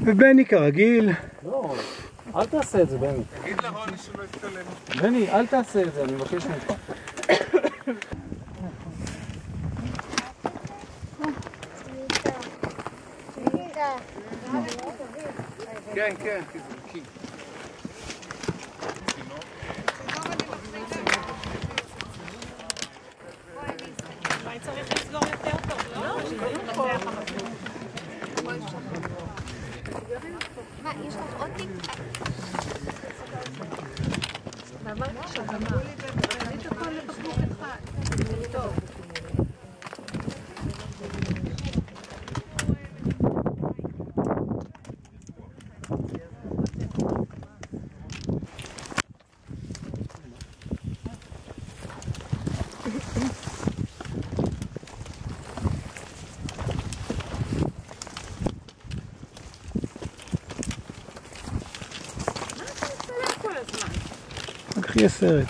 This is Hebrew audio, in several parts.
ובני כרגיל, לא, אל תעשה את זה, בני. תגיד לרוני שלא יצטלם. בני, אל תעשה את זה, אני מבקש ממך. כן, כן, תזרקי. מה, יש לך עוד טיפ? אחר כך יהיה סרט.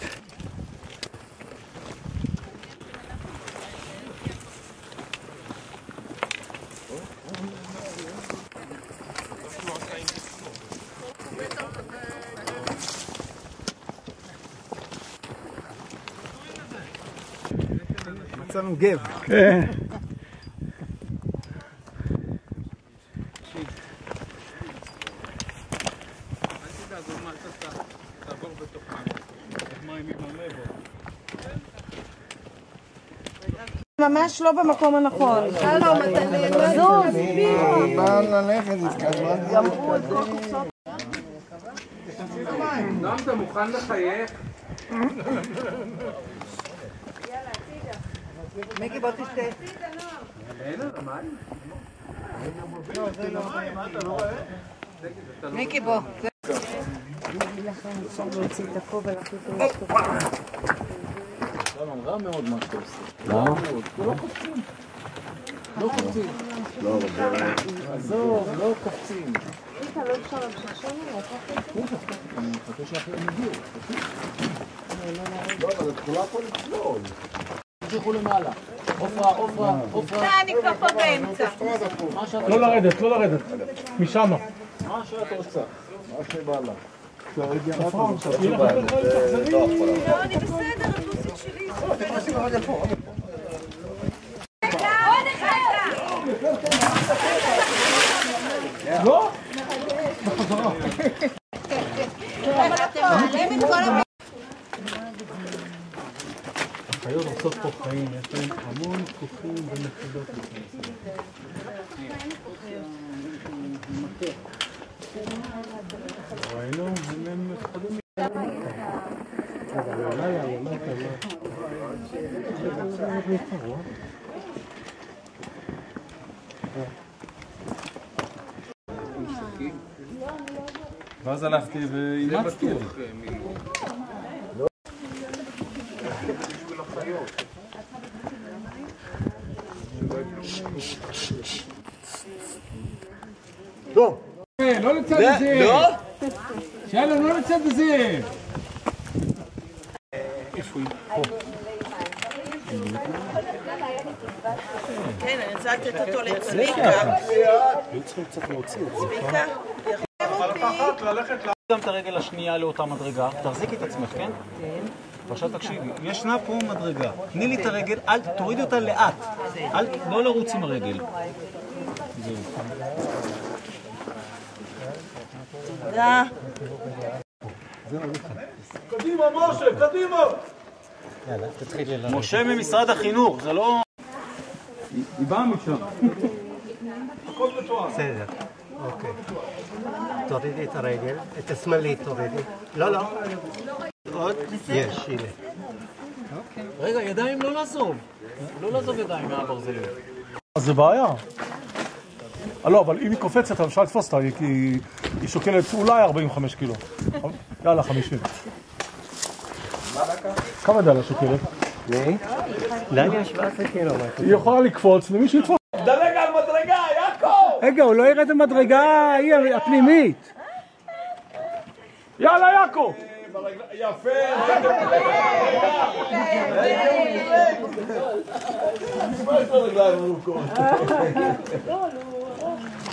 מצאנו גב. כן. ממש לא במקום הנכון. שלום, אתה נעלם. בא ללכת, התקדמה. נועם, אתה מוכן לחייך? מיקי, בוא תשתה. אין? מיקי, בוא. רע מאוד מה שאתה עושה. למה? לא קופצים. לא קופצים. עזוב, לא קופצים. אני מחכה שאחרים יגיעו. לא, אבל את יכולה פה לצלול. תמשיכו למעלה. עופרה, עופרה, עופרה. אני כבר פה באמצע. לא לרדת, לא לרדת. משם. מה שאת רוצה. מה שבא לה. לא, אני בסדר. עוד אחד! לא? אתה מעלם את כל ה... החיות עושות פה חיים, יש להם המון כוחים ונקודות. ראינו, הם מפחדים ואז הלכתי ואימצתי אותו. לא לצד הזה! שלום, לא לצד הזה! כן, אני רוצה לתת אותו לצביקה. צביקה? גם את הרגל השנייה לאותה מדרגה, תחזיקי את עצמך, כן? כן. ועכשיו תקשיבי, ישנה פה מדרגה, תני לי את הרגל, אל, תורידי אותה לאט, אל, לא לרוץ עם הרגל. זהו. תודה. קדימה, משה, קדימה! משה ממשרד החינוך, זה לא... היא באה משם. בסדר, אוקיי. תורידי את הרגל, את השמאלית תורידי. לא, לא. עוד? יש, הנה. רגע, ידיים לא לעזוב. לא לעזוב ידיים מהברזלים. אז זה בעיה. אה, לא, אבל אם היא קופצת, אפשר לתפוס אותה, כי היא שוקלת אולי 45 קילו. יאללה, 50. כמה דלה שוקלת? דליה 17 קילומטר. היא יכולה לקפוץ ומישהו יתפוס. דלג על מדרגה רגע, הוא לא ירד את המדרגה ההיא הפנימית. יאללה, יעקב!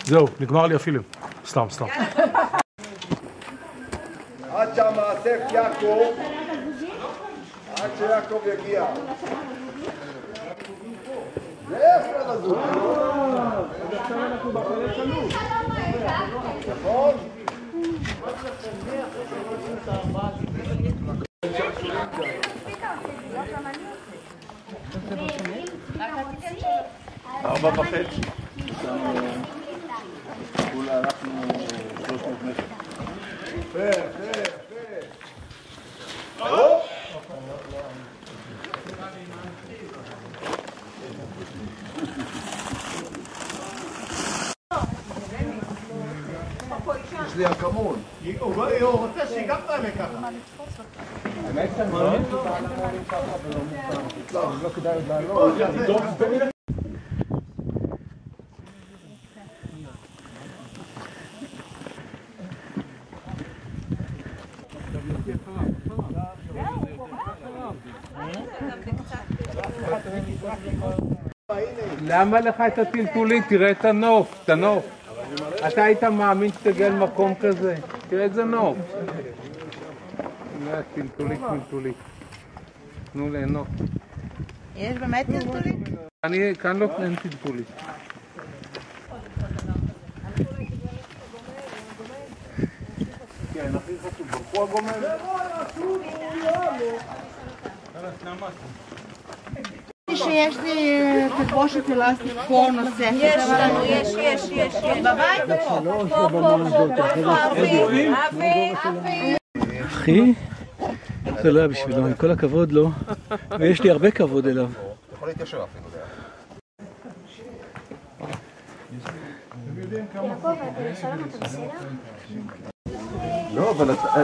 זהו, נגמר לי הפילם. סתם, סתם. עד שהמאסף יעקב, עד שיעקב יגיע. זה אפשר לזוז. נכון? ארבע וחצי. יש לי אקמול. הוא רוצה שגם תעלה ככה. לא כדאי עוד לעלות. למה לך את הטלטולית? תראה את הנוף, את הנוף. אתה היית מאמין שתגיע למקום כזה? תראה איזה נוף. טלטולית, טלטולית. תנו ליהנות. יש באמת טלטולים? אני כאן לא אין טלטולית. שיש לי תלבושת אלסטית פה נוספת. יש לנו, יש, יש, יש. בבית או פה? פה, פה, פה. אבי, אבי. אחי, זה לא היה בשבילו, עם כל הכבוד לו, ויש לי הרבה כבוד אליו. יכול להתיישר אפילו. לא, אבל אתה...